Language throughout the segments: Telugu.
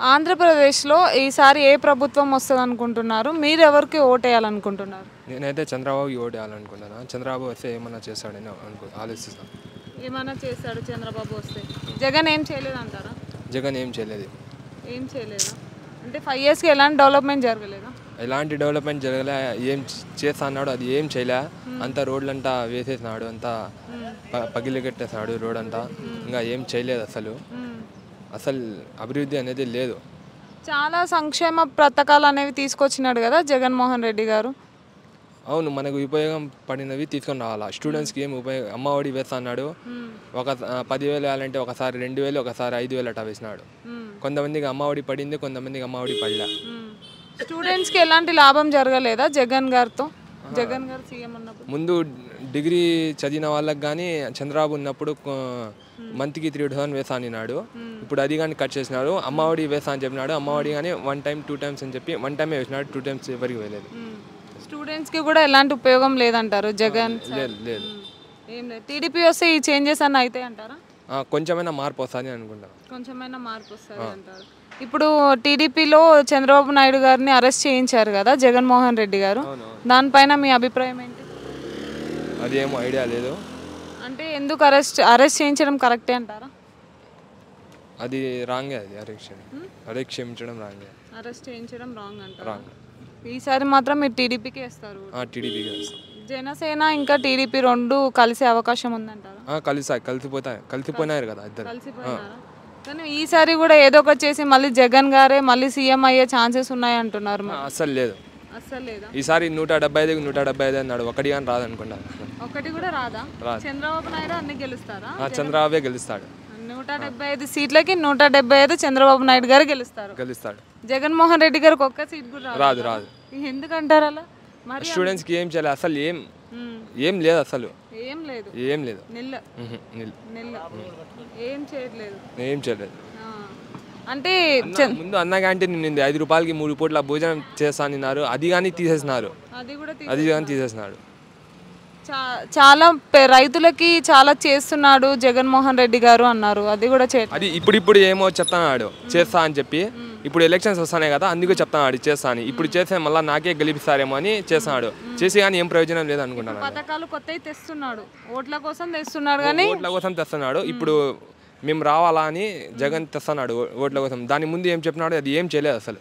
ఆంధ్రప్రదేశ్లో ఈసారి ఏ ప్రభుత్వం వస్తుంది అనుకుంటున్నారు మీరు ఎవరికి ఓటేయాలనుకుంటున్నారు? నేనైతే చంద్రబాబుకి ఓటు వేయాలనుకుంటున్నా చంద్రబాబు వస్తే ఏమన్నా చేస్తాడని అనుకో ఆలోచిస్తాను ఏమైనా చేస్తాడు చంద్రబాబు వస్తే? జగన్ ఏం చేయలేదు అంటారా జగన్ ఏం చేయలేదు. ఏం చేయలేదా? అంటే ఫైవ్ ఇయర్స్కి ఎలాంటి డెవలప్మెంట్ జరగలేదా? ఎలాంటి డెవలప్మెంట్ జరగలే ఏం చేస్తా అన్నాడు అది ఏం చేయలే. అంతా రోడ్లంతా వేసేసినాడు అంతా పగిలిగట్టేసినాడు రోడ్ అంతా. ఇంకా ఏం చేయలేదు అసలు. అసలు అభివృద్ధి అనేది లేదు. చాలా సంక్షేమ పథకాలు అనేవి తీసుకొచ్చినాడు కదా జగన్మోహన్ రెడ్డి గారు. అవును మనకు ఉపయోగం పడినవి తీసుకొని రావాలా? స్టూడెంట్స్కి ఏం ఉపయోగం? అమ్మ ఒడి వేస్తా అన్నాడు. ఒక పదివేలు వేయాలంటే ఒకసారి రెండు వేలు ఒకసారి ఐదు వేలు అట్లా వేసినాడు. కొంతమందికి అమ్మ ఒడి పడింది కొంతమందికి అమ్మ ఒడి పడలే. స్టూడెంట్స్కి ఎలాంటి లాభం జరగలేదా జగన్ గారితో? జగన్ గారు సీఎం ముందు డిగ్రీ చదివిన వాళ్ళకి కానీ చంద్రబాబు ఉన్నప్పుడు మంత్కి త్రీ థౌసండ్ వేసా అన్నాడు. ఇప్పుడు అది కానీ కట్ చేసినాడు. అమ్మఒడి వేసా అని చెప్పినాడు. అమ్మఒడి కానీ వన్ టైం టూ టైమ్స్ అని చెప్పి వన్ టైమే వేసినాడు. టూ టైమ్స్ ఎవరికి వేయలేదు. స్టూడెంట్స్కి కూడా ఎలాంటి ఉపయోగం లేదంటారు జగన్ లేదు లేదు. టీడీపీ వస్తే ఈ చేంజెస్ అన్న అవుతాయి అంటారా? కొంచెమైనా మార్పు వస్తుంది అనుకుంటాను కొంచెమైనా మార్పు వస్తుంది అంటారు. ఇప్పుడు టీడీపీలో చంద్రబాబు నాయుడు గారిని అరెస్ట్ చేయించారు కదా జగన్మోహన్ రెడ్డి గారు. దానిపైన మీ అభిప్రాయం ఏంటి? అది ఏమో ఐడియా లేదు. అంటే ఎందుకు అరెస్ట్ అరెస్ట్ చేయించడం కరెక్టే అంటారా? అది రాంగే అది అరెక్షన్. అరెక్షమించడం రాంగే. అరెస్ట్ చేయించడం రాంగ్ అంటారా? రాంగ్. ఈసారి మాత్రం మీరు టీడీపీకి వేస్తారు. టీడీపీకి వేస్తాం. జనసేన ఇంకా టీడీపీ రెండు కలిసే అవకాశం ఉందంటారా? కలిసా కలిసిపోతాయి. కలిసిపోయినారు కదా ఇద్దరు. కానీ ఈసారి కూడా ఏదో ఒకటి చేసి మళ్ళీ జగన్ గారే మళ్ళీ సీఎం అయ్యే ఛాన్సెస్ ఉన్నాయి అంటున్నారు అస్సలు లేదు. ఈసారి నూట డెబ్బై ఐదుకి నూట డెబ్బై ఐదు అన్నాడు. ఒకటి కానీ రాదనుకుంటాను ఒకటి కూడా రాదా? రాదు. చంద్రబాబు నాయుడు అన్ని గెలుస్తారా? చంద్రబాబే గెలుస్తాడు. నూట డెబ్బై ఐదు సీట్లకి నూట డెబ్బై ఐదు చంద్రబాబు నాయుడు గారు గెలుస్తారు. గెలుస్తాడు. జగన్మోహన్ రెడ్డి గారికి ఒక్క సీట్ కూడా రాదు రాదు రాదు. ఎందుకంటారు అలా? స్టూడెంట్స్కి ఏం చేయాలి? అసలు ఏం. ఏం లేదు అసలు. ఏం లేదు. ఏం లేదు. నిల్ల. నిల్ల ఏం చేయట్లేదు. ఏం చేయలేదు. అంటే ముందు అన్న క్యాంటీన్ నింది ఐదు రూపాయలకి మూడు పూట్ల భోజనం చేస్తా అన్నారు అది కానీ తీసేసినారు. అది కానీ తీసేసినాడు చాలా రైతులకి చాలా చేస్తున్నాడు జగన్మోహన్ రెడ్డి గారు అన్నారు. అది కూడా చే అది ఇప్పుడు ఇప్పుడు ఏమో చెప్తున్నాడు. చేస్తా అని చెప్పి ఇప్పుడు ఎలక్షన్స్ వస్తున్నాయి కదా అందుకే చెప్తున్నాడు చేస్తా అని. ఇప్పుడు చేస్తే మళ్ళీ నాకే గెలిపిస్తారేమో అని చేస్తున్నాడు చేసి కానీ ఏం ప్రయోజనం లేదు అనుకుంటున్నాను పథకాలు కొత్తవి తెస్తున్నాడు. ఓట్ల కోసం తెస్తున్నాడు కానీ ఓట్ల కోసం తెస్తున్నాడు. ఇప్పుడు మేము రావాలా అని జగన్ తెస్తున్నాడు ఓట్ల కోసం. దాని ముందు ఏం చెప్పినాడు? అది ఏం చేయలేదు అసలు.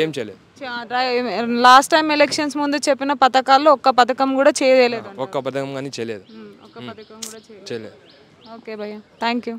ఏం చేయలేదు. లాస్ట్ టైం ఎలక్షన్స్ ముందు చెప్పిన పథకాల్లో ఒక్క పథకం కూడా చేయలేదు ఒక్క పథకం కానీ చేయలేదు. చేయలేదు. ఓకే భయ్య. Thank you